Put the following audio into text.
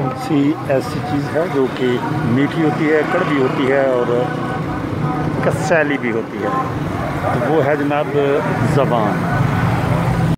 कौन सी ऐसी चीज़ है जो कि मीठी होती है, कड़वी होती है और कसैली भी होती है? तो वो है जनाब ज़बान।